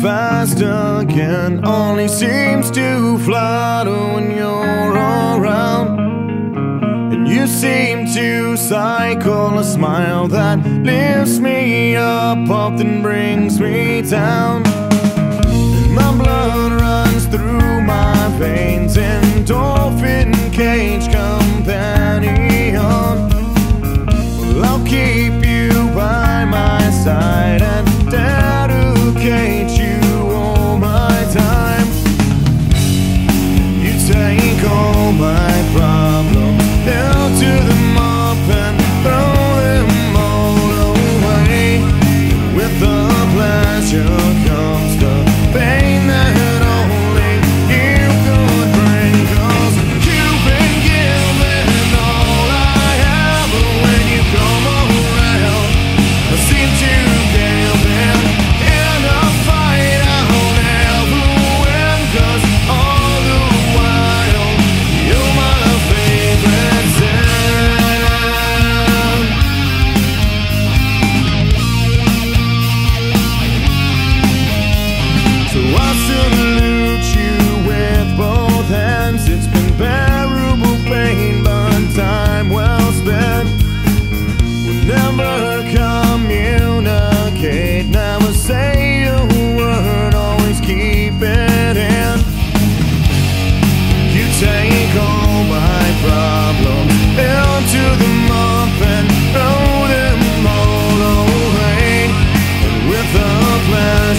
fast again. Only seems to flutter when you're around. And you seem to cycle a smile that lifts me up, often brings me down.